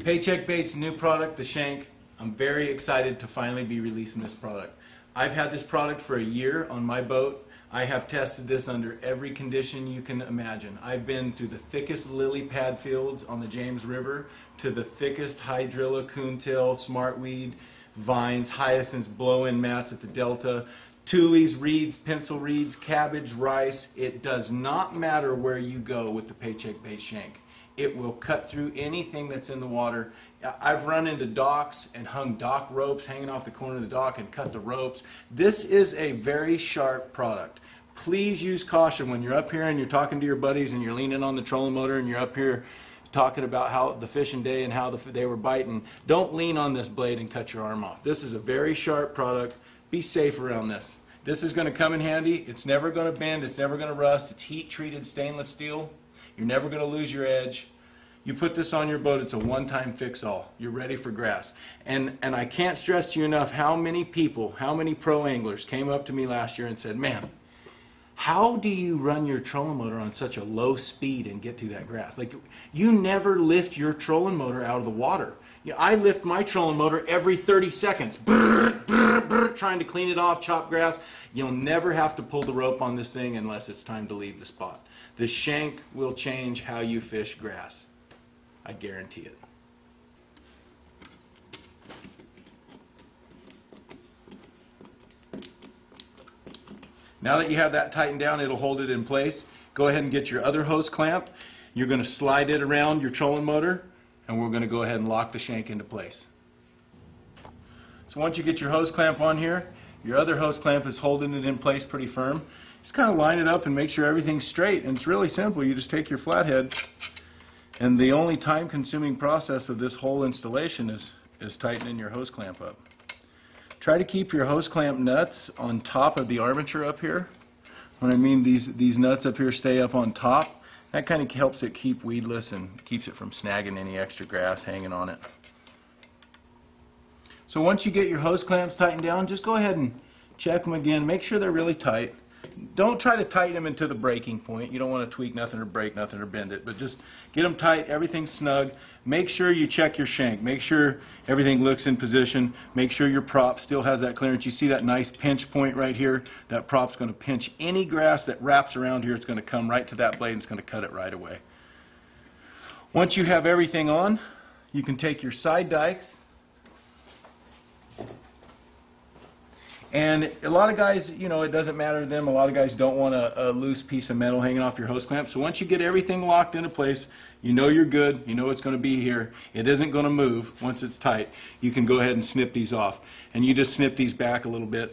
Paycheck Bait's new product, the Shank. I'm very excited to finally be releasing this product. I've had this product for a year on my boat. I have tested this under every condition you can imagine. I've been to the thickest lily pad fields on the James River, to the thickest hydrilla, coontail, smartweed, vines, hyacinths, blow-in mats at the Delta, tules, reeds, pencil reeds, cabbage, rice. It does not matter where you go with the Paycheck Bait Shank. It will cut through anything that's in the water. I've run into docks and hung dock ropes hanging off the corner of the dock and cut the ropes. This is a very sharp product. Please use caution when you're up here and you're talking to your buddies and you're leaning on the trolling motor and you're up here talking about how the fishing day and how the, they were biting. Don't lean on this blade and cut your arm off. This is a very sharp product. Be safe around this. This is going to come in handy. It's never going to bend. It's never going to rust. It's heat treated stainless steel. You're never going to lose your edge. You put this on your boat, it's a one-time fix-all. You're ready for grass. And, and I can't stress to you enough how many people, how many pro anglers came up to me last year and said, man, how do you run your trolling motor on such a low speed and get through that grass? Like, you never lift your trolling motor out of the water. I lift my trolling motor every 30 seconds, brr, brr, brr, trying to clean it off, chop grass. You'll never have to pull the rope on this thing unless it's time to leave the spot. The shank will change how you fish grass. I guarantee it. Now that you have that tightened down, it'll hold it in place. Go ahead and get your other hose clamp. You're going to slide it around your trolling motor, and we're going to go ahead and lock the shank into place. So once you get your hose clamp on here, your other hose clamp is holding it in place pretty firm. Just kind of line it up and make sure everything's straight. And it's really simple. You just take your flathead, and the only time-consuming process of this whole installation is, is tightening your hose clamp up. Try to keep your hose clamp nuts on top of the armature up here. When I mean these, these nuts up here stay up on top, that kind of helps it keep weedless and keeps it from snagging any extra grass hanging on it. So once you get your hose clamps tightened down, just go ahead and check them again. Make sure they're really tight don't try to tighten them into the breaking point. You don't want to tweak nothing or break nothing or bend it, but just get them tight, everything's snug. Make sure you check your shank. Make sure everything looks in position. Make sure your prop still has that clearance. You see that nice pinch point right here? That prop's going to pinch any grass that wraps around here. It's going to come right to that blade and it's going to cut it right away. Once you have everything on, you can take your side dikes And a lot of guys, you know, it doesn't matter to them. A lot of guys don't want a, a, loose piece of metal hanging off your hose clamp. So once you get everything locked into place, you know you're good. You know it's going to be here. It isn't going to move once it's tight. You can go ahead and snip these off. And you just snip these back a little bit